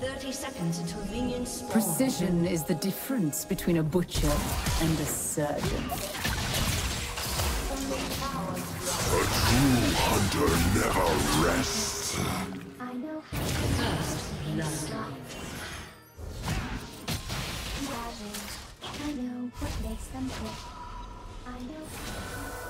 30 seconds until minions spawn. Precision is the difference between a butcher and a surgeon. A true hunter never rests. I know First blood. I know what makes them tick. I know.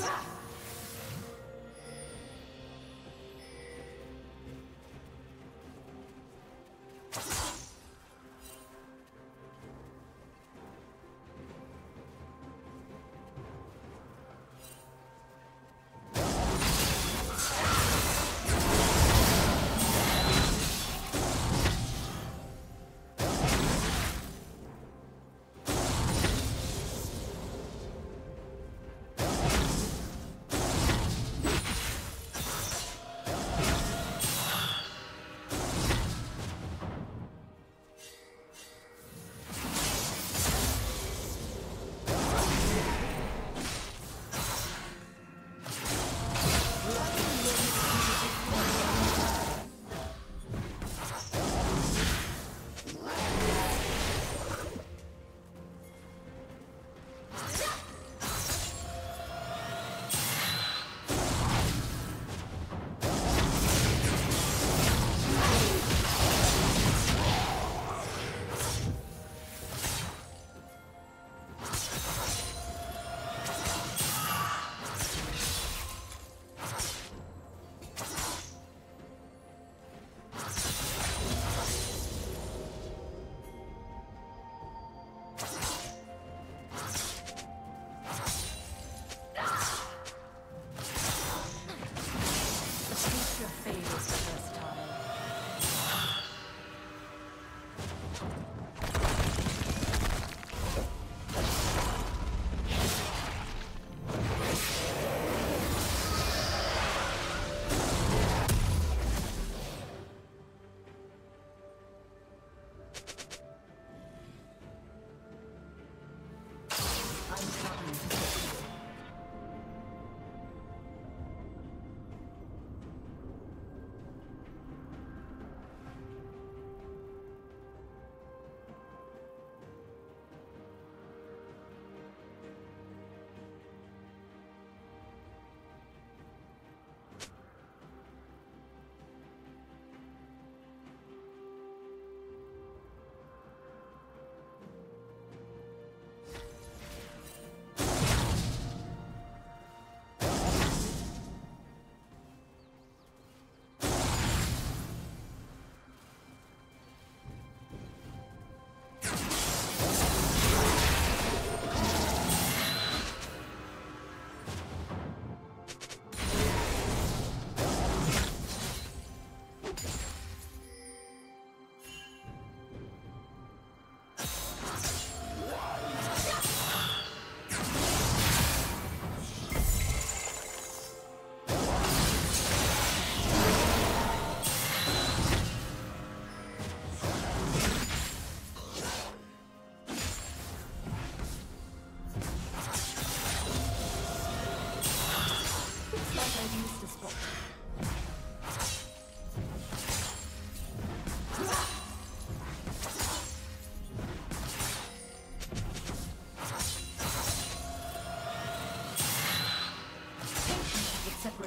何?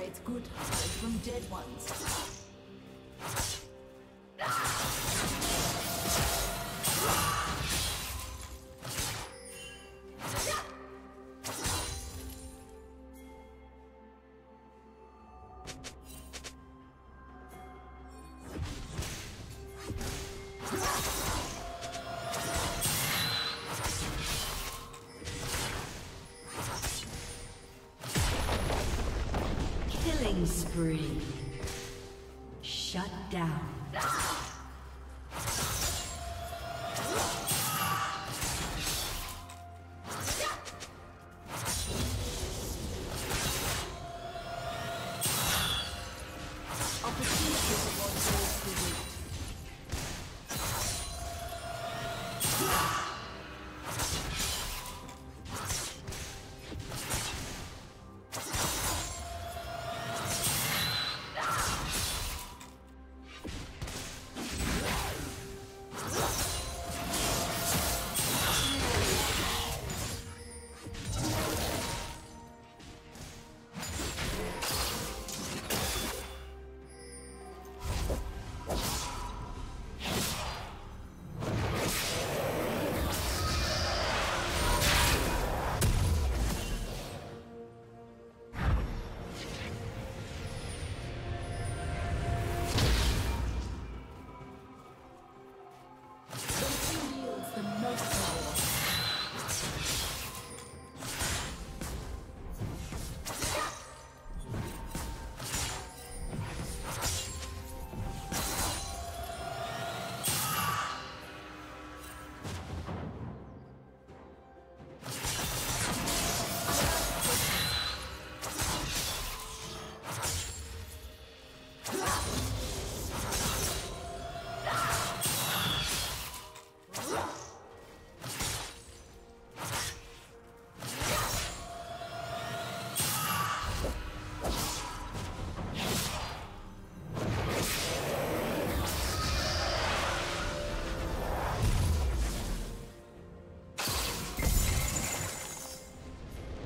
Separates good from dead ones. Spree. Shut down.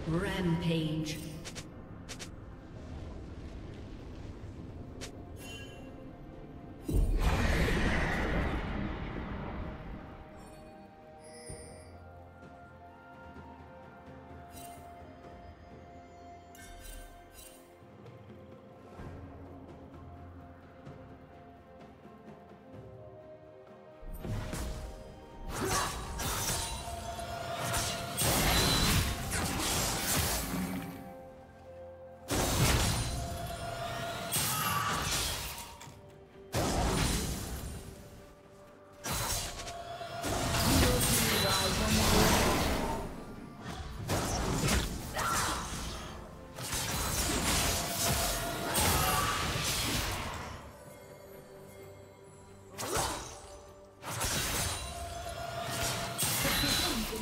Rampage.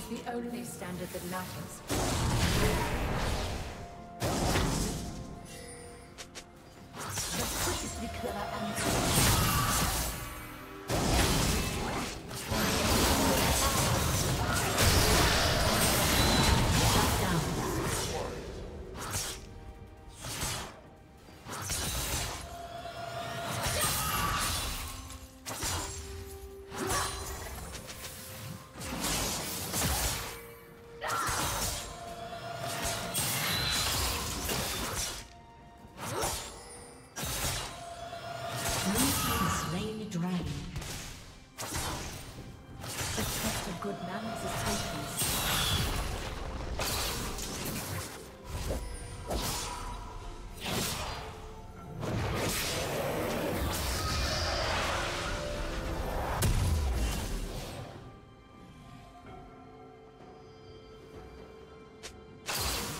The only standard that matters. The quickest,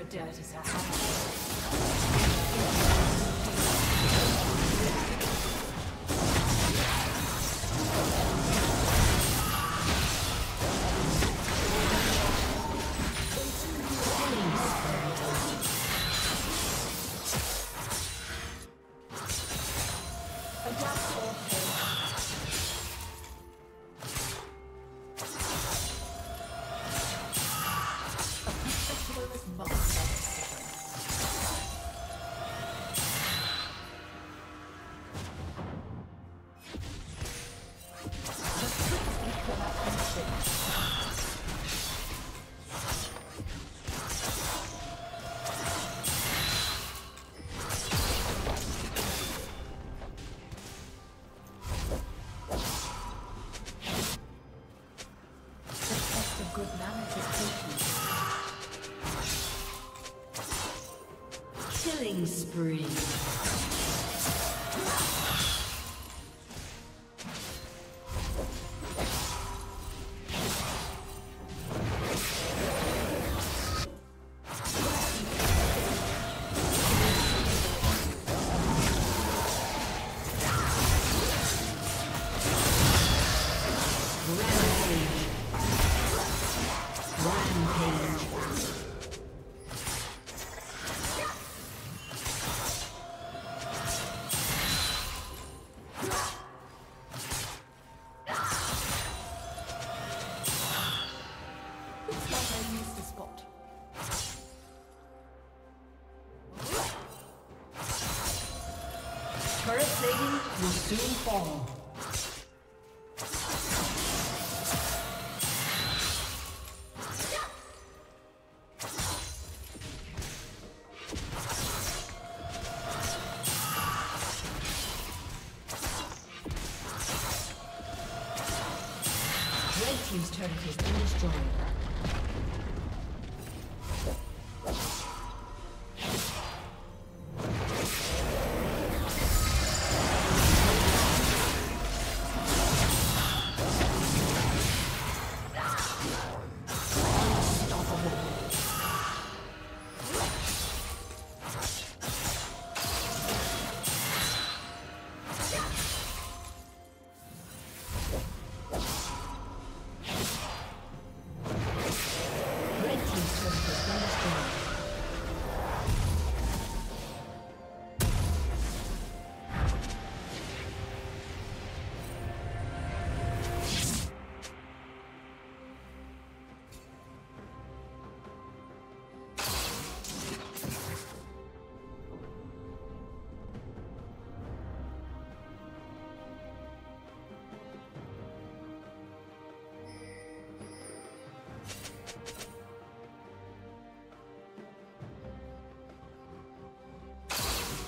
of a dirty Sassafras. slain will soon fall.